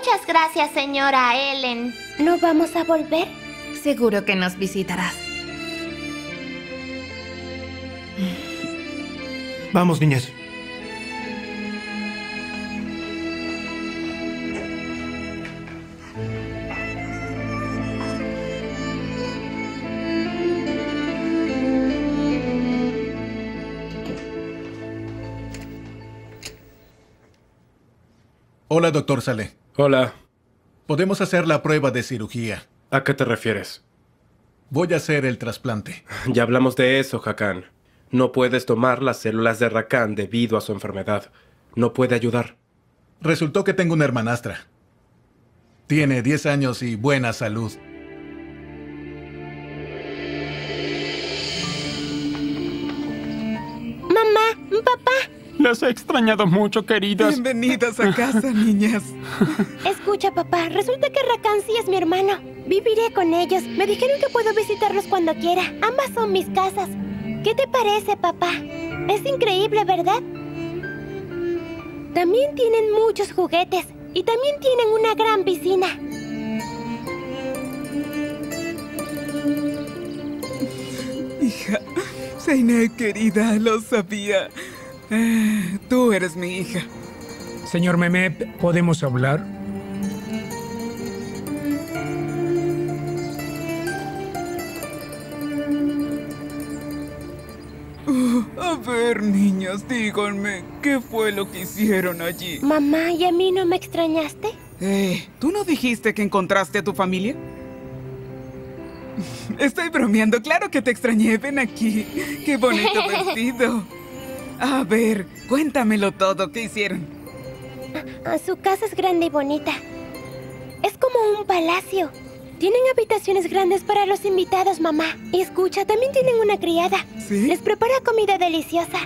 Muchas gracias, señora Ellen. ¿No vamos a volver? Seguro que nos visitarás. Vamos, niñas. Hola, doctor Saleh. Hola. Podemos hacer la prueba de cirugía. ¿A qué te refieres? Voy a hacer el trasplante. Ya hablamos de eso, Hakan. No puedes tomar las células de Rakan debido a su enfermedad. No puede ayudar. Resultó que tengo una hermanastra. Tiene 10 años y buena salud. Las he extrañado mucho, queridas. Bienvenidas a casa, niñas. escucha, papá. Resulta que Rakan sí es mi hermano. Viviré con ellos. Me dijeron que puedo visitarlos cuando quiera. Ambas son mis casas. ¿Qué te parece, papá? Es increíble, ¿verdad? También tienen muchos juguetes. Y también tienen una gran piscina. Hija, Zeynep querida, lo sabía. Tú eres mi hija. Señor Mehmet, ¿podemos hablar? Uh, a ver, niñas, díganme, ¿qué fue lo que hicieron allí? Mamá, ¿y a mí no me extrañaste? Eh, ¿tú no dijiste que encontraste a tu familia? Estoy bromeando, claro que te extrañé, ven aquí. Qué bonito vestido. A ver, cuéntamelo todo, ¿qué hicieron? Ah, Su casa es grande y bonita. Es como un palacio. Tienen habitaciones grandes para los invitados, mamá. Y escucha, también tienen una criada. ¿Sí? Les prepara comida deliciosa.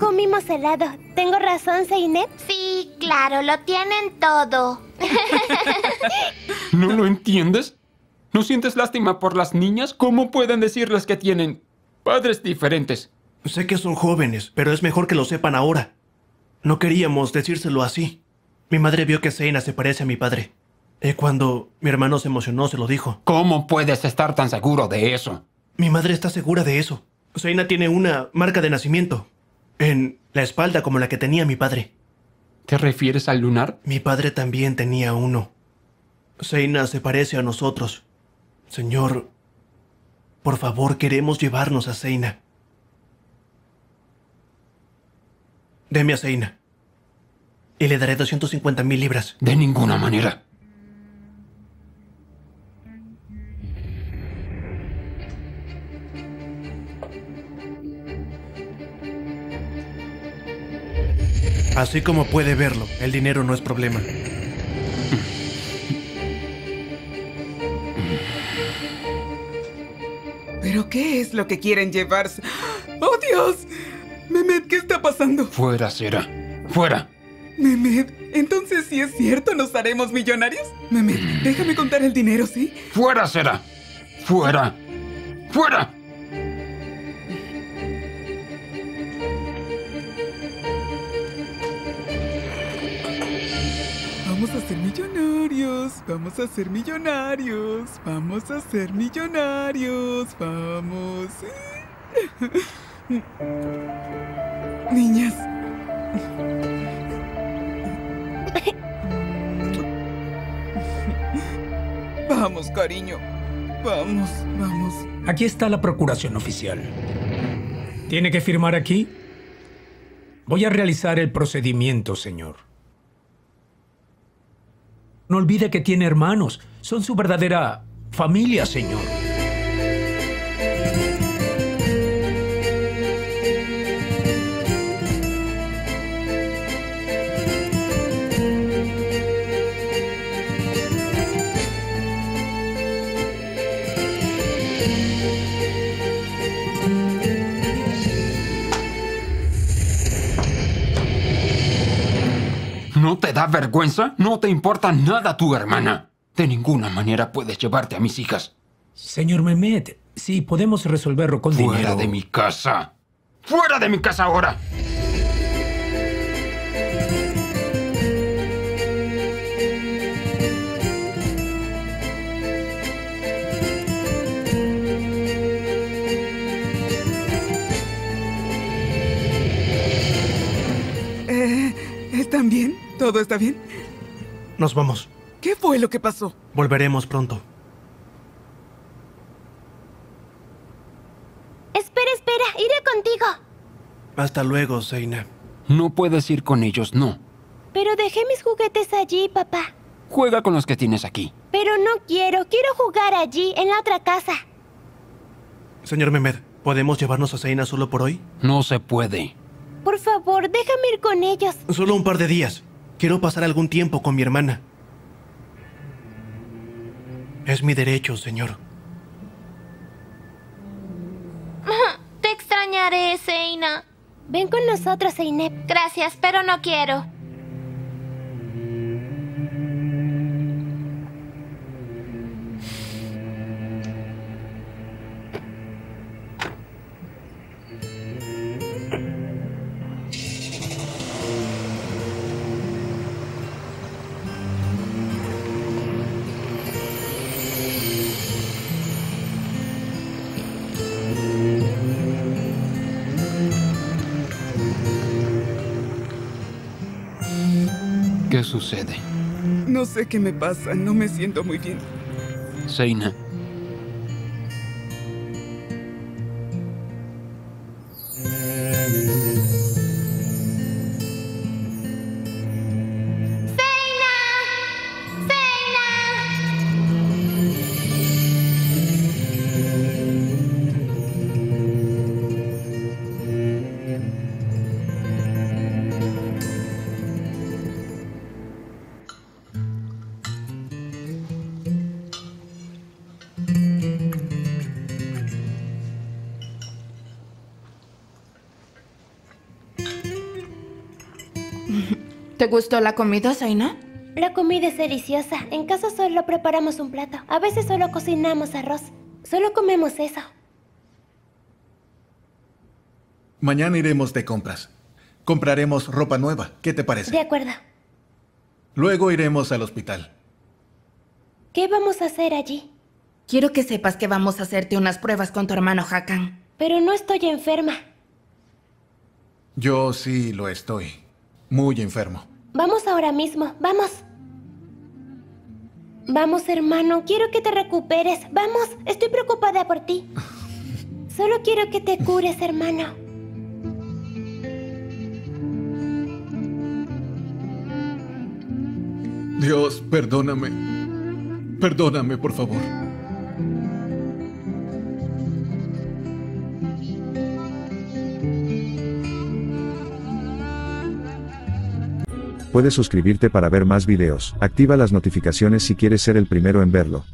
Comimos helado. ¿Tengo razón, Zeynep? Sí, claro, lo tienen todo. ¿No lo entiendes? ¿No sientes lástima por las niñas? ¿Cómo pueden decirles que tienen padres diferentes? Sé que son jóvenes, pero es mejor que lo sepan ahora. No queríamos decírselo así. Mi madre vio que Zeina se parece a mi padre. Y cuando mi hermano se emocionó, se lo dijo. ¿Cómo puedes estar tan seguro de eso? Mi madre está segura de eso. Zeina tiene una marca de nacimiento. En la espalda como la que tenía mi padre. ¿Te refieres al lunar? Mi padre también tenía uno. Zeina se parece a nosotros. Señor, por favor, queremos llevarnos a Zeina. Deme a Zeina. Y le daré 250 mil libras. De ninguna manera. Así como puede verlo, el dinero no es problema. ¿Pero qué es lo que quieren llevarse? ¡Oh, Dios! Mehmet, ¿qué está pasando? Fuera, Sera. Fuera. Mehmet, entonces si es cierto, ¿nos haremos millonarios? Mehmet, déjame contar el dinero, ¿sí? Fuera, Sera. Fuera. Fuera. Vamos a ser millonarios, vamos a ser millonarios, vamos a ser millonarios, vamos. Niñas. Vamos, cariño. Vamos, vamos. Aquí está la procuración oficial. ¿Tiene que firmar aquí? Voy a realizar el procedimiento, señor. No olvide que tiene hermanos. Son su verdadera familia, señor. ¿No te da vergüenza? ¿No te importa nada tu hermana? De ninguna manera puedes llevarte a mis hijas. Señor Mehmet, sí, podemos resolverlo con Fuera dinero. de mi casa. ¡Fuera de mi casa ahora! Están bien? ¿Todo está bien? Nos vamos. ¿Qué fue lo que pasó? Volveremos pronto. Espera, espera, iré contigo. Hasta luego, Seina. No puedes ir con ellos, no. Pero dejé mis juguetes allí, papá. Juega con los que tienes aquí. Pero no quiero, quiero jugar allí, en la otra casa. Señor Mehmed, ¿podemos llevarnos a Seina solo por hoy? No se puede. Por favor, déjame ir con ellos. Solo un par de días. Quiero pasar algún tiempo con mi hermana. Es mi derecho, señor. Te extrañaré, Seina. Ven con nosotros, Zeynep. Gracias, pero no quiero. ¿Qué sucede? No sé qué me pasa, no me siento muy bien. Seina. ¿Te gustó la comida, Zaina? La comida es deliciosa. En casa solo preparamos un plato. A veces solo cocinamos arroz. Solo comemos eso. Mañana iremos de compras. Compraremos ropa nueva. ¿Qué te De parece? acuerdo. Luego iremos al hospital. ¿Qué vamos a hacer allí? Quiero que sepas que vamos a hacerte unas pruebas con tu hermano Hakan. Pero no estoy enferma. Yo sí lo estoy. Muy enfermo. Vamos ahora mismo. Vamos. Vamos, hermano. Quiero que te recuperes. Vamos. Estoy preocupada por ti. Solo quiero que te cures, hermano. Dios, perdóname. Perdóname, por favor. Puedes suscribirte para ver más videos. Activa las notificaciones si quieres ser el primero en verlo.